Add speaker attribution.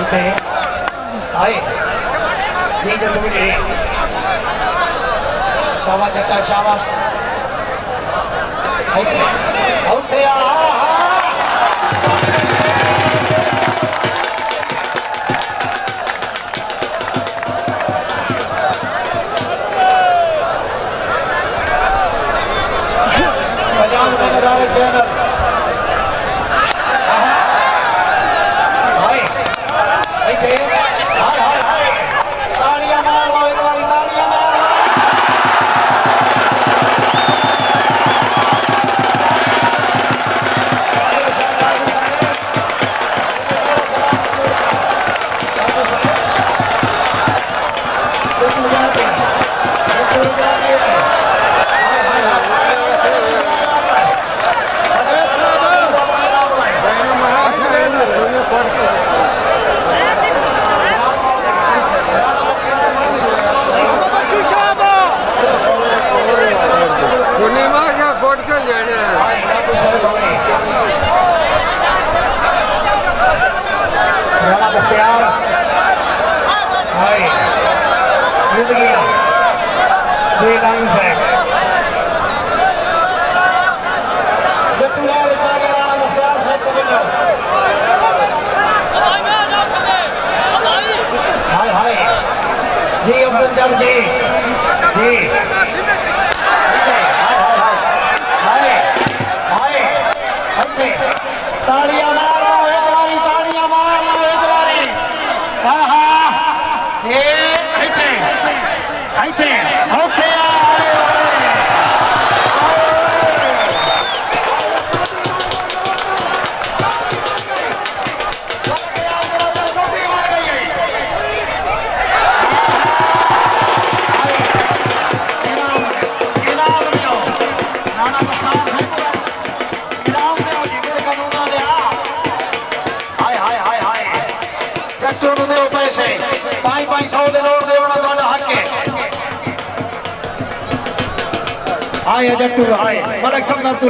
Speaker 1: डालते हैं। आए। तो ये। जो समझे शाबाश। जटा शाबाश औथे आ चैनल। ज़िंदगी दे लाइन साहब जी अब्दुल जम जी जी तालियाँ right there. Okay, पाई पाई सौ के नोट देना हक है आए जट्टू आए मलक सब नर्तू